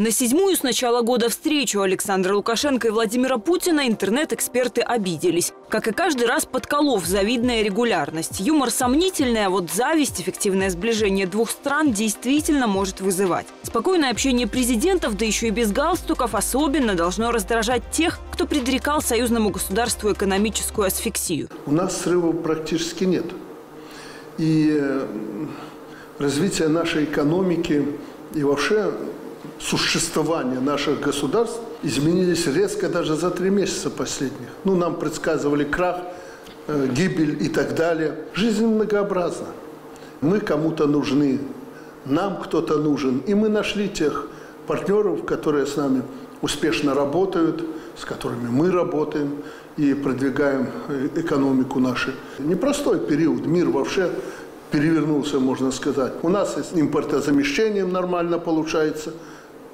На седьмую с начала года встречу Александра Лукашенко и Владимира Путина интернет-эксперты обиделись. Как и каждый раз подколов завидная регулярность. Юмор сомнительный, а вот зависть, эффективное сближение двух стран действительно может вызывать. Спокойное общение президентов, да еще и без галстуков, особенно должно раздражать тех, кто предрекал союзному государству экономическую асфиксию. У нас срывов практически нет. И э, развитие нашей экономики и вообще существования наших государств изменились резко даже за три месяца последних. Ну, нам предсказывали крах, э, гибель и так далее. Жизнь многообразна. Мы кому-то нужны, нам кто-то нужен. И мы нашли тех партнеров, которые с нами успешно работают, с которыми мы работаем и продвигаем э, экономику нашу. Непростой период. Мир вообще перевернулся, можно сказать. У нас с импортозамещением нормально получается –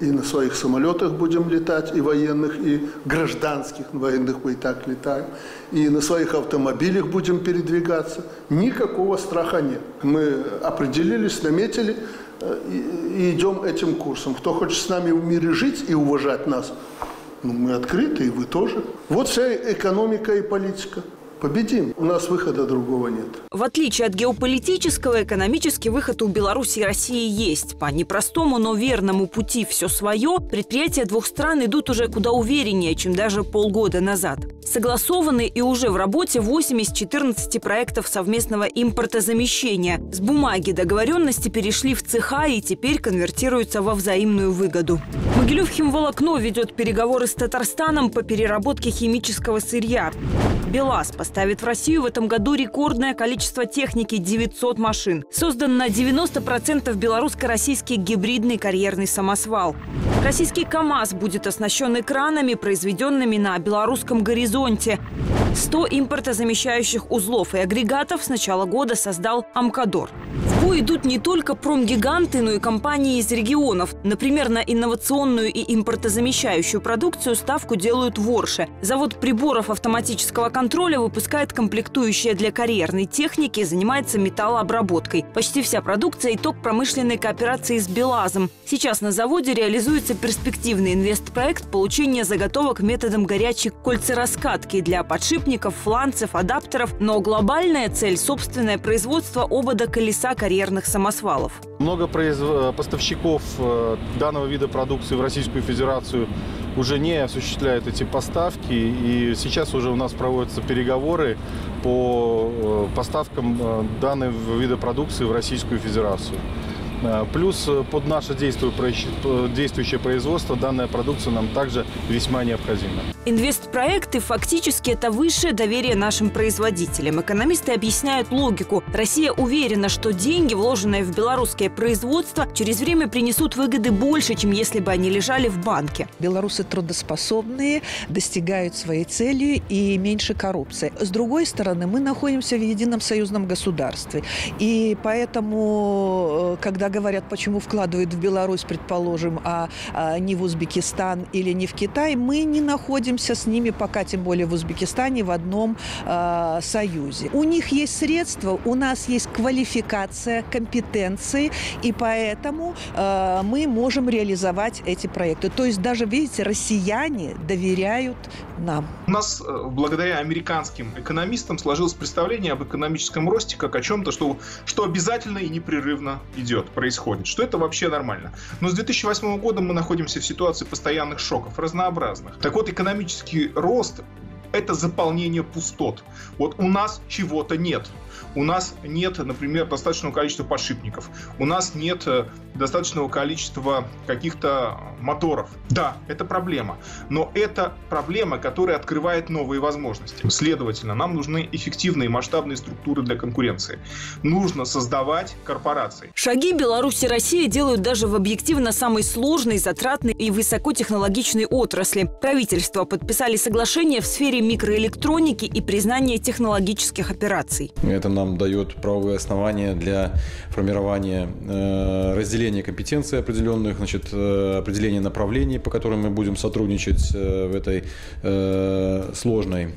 и на своих самолетах будем летать, и военных, и гражданских, военных мы и так летаем, и на своих автомобилях будем передвигаться. Никакого страха нет. Мы определились, наметили э, и, идем этим курсом. Кто хочет с нами в мире жить и уважать нас, ну, мы открыты, и вы тоже. Вот вся экономика и политика победим. У нас выхода другого нет. В отличие от геополитического, экономический выход у Беларуси и России есть. По непростому, но верному пути все свое предприятия двух стран идут уже куда увереннее, чем даже полгода назад. Согласованы и уже в работе 8 из 14 проектов совместного импортозамещения. С бумаги договоренности перешли в цеха и теперь конвертируются во взаимную выгоду. Могилев химволокно ведет переговоры с Татарстаном по переработке химического сырья. БелАЗ поставит в Россию в этом году рекордное количество техники – 900 машин. Создан на 90% белорусско-российский гибридный карьерный самосвал. Российский КАМАЗ будет оснащен экранами, произведенными на белорусском горизонте. 100 импортозамещающих узлов и агрегатов с начала года создал Амкадор. В бой идут не только промгиганты, но и компании из регионов. Например, на инновационную и импортозамещающую продукцию ставку делают Ворше. Завод приборов автоматического контроля выпускает комплектующие для карьерной техники, занимается металлообработкой. Почти вся продукция – итог промышленной кооперации с Белазом. Сейчас на заводе реализуется перспективный инвестпроект получения заготовок методом горячей кольцераскатки для подшипников, фланцев, адаптеров. Но глобальная цель – собственное производство обода колеса карьерных самосвалов. Много произв... поставщиков э, данного вида продукции в Российскую Федерацию уже не осуществляют эти поставки. И сейчас уже у нас проводятся переговоры по э, поставкам э, данного вида продукции в Российскую Федерацию. Э, плюс э, под наше действующее производство данная продукция нам также весьма необходима. Инвестпроекты фактически это высшее доверие нашим производителям. Экономисты объясняют логику. Россия уверена, что деньги, вложенные в белорусское производство, через время принесут выгоды больше, чем если бы они лежали в банке. Белорусы трудоспособные, достигают своей цели и меньше коррупции. С другой стороны, мы находимся в едином союзном государстве. И поэтому, э, когда говорят, почему вкладывают в Беларусь, предположим, а, а не в Узбекистан или не в Китай, мы не находимся с ними пока, тем более в Узбекистане, в одном а, союзе. У них есть средства, у нас есть квалификация, компетенции, и поэтому а, мы можем реализовать эти проекты. То есть даже, видите, россияне доверяют нам. У нас э, благодаря американским экономистам сложилось представление об экономическом росте как о чем-то, что, что обязательно и непрерывно идет происходит, что это вообще нормально. Но с 2008 года мы находимся в ситуации постоянных шоков, разнообразных. Так вот, экономический рост это заполнение пустот. Вот у нас чего-то нет. У нас нет, например, достаточного количества подшипников. У нас нет э, достаточного количества каких-то моторов. Да, это проблема. Но это проблема, которая открывает новые возможности. Следовательно, нам нужны эффективные масштабные структуры для конкуренции. Нужно создавать корпорации. Шаги Беларусь и Россия делают даже в объективно самой сложной, затратной и высокотехнологичной отрасли. Правительства подписали соглашение в сфере микроэлектроники и признания технологических операций. Это Это нам дает правовые основания для формирования э, разделения компетенций определенных, значит, э, определения направлений, по которым мы будем сотрудничать в этой сложной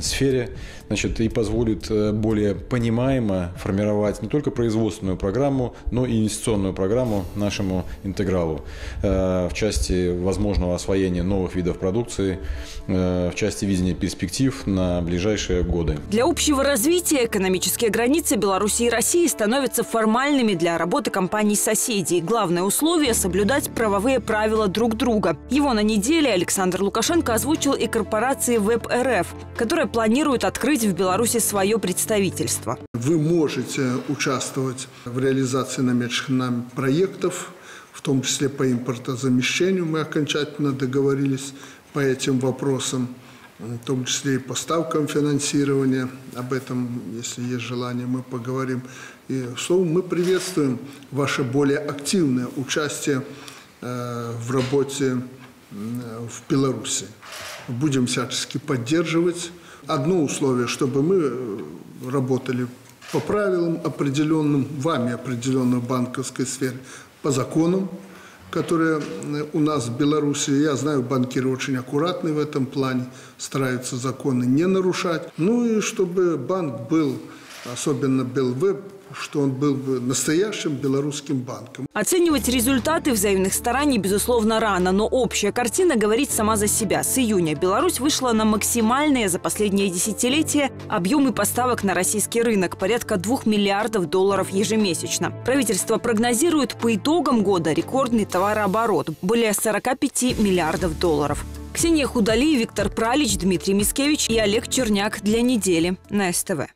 сфере, значит, и позволит более понимаемо формировать не только производственную программу, но и инвестиционную программу нашему интегралу в части возможного освоения новых видов продукции, в части видения перспектив на ближайшие годы. Для общего развития экономические границы Беларуси и России становятся формальными для работы компаний-соседей. Главное условие – соблюдать правовые правила друг друга. Его на неделе Александр Лукашенко озвучил и корпорации ВЭБ-РФ, которая планирует открыть в Беларуси свое представительство. Вы можете участвовать в реализации намеченных нами проектов, в том числе по импортозамещению. Мы окончательно договорились по этим вопросам в том числе и поставкам финансирования. Об этом, если есть желание, мы поговорим. И, словом, мы приветствуем ваше более активное участие э, в работе в Беларуси. Будем всячески поддерживать. Одно условие, чтобы мы э, работали по правилам определенным, вами определенным в банковской сфере, по законам, которые э, у нас в Беларуси. Я знаю, банкиры очень аккуратны в этом плане, стараются законы не нарушать. Ну и чтобы банк был, особенно БелВеб, что он был бы настоящим белорусским банком. Оценивать результаты взаимных стараний, безусловно, рано, но общая картина говорит сама за себя. С июня Беларусь вышла на максимальные за последние десятилетия объемы поставок на российский рынок – порядка 2 миллиардов долларов ежемесячно. Правительство прогнозирует по итогам года рекордный товарооборот – более 45 миллиардов долларов. Ксения Худали, Виктор Пралич, Дмитрий Мискевич и Олег Черняк для недели на СТВ.